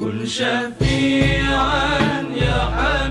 كن شفيعا يا حبيبي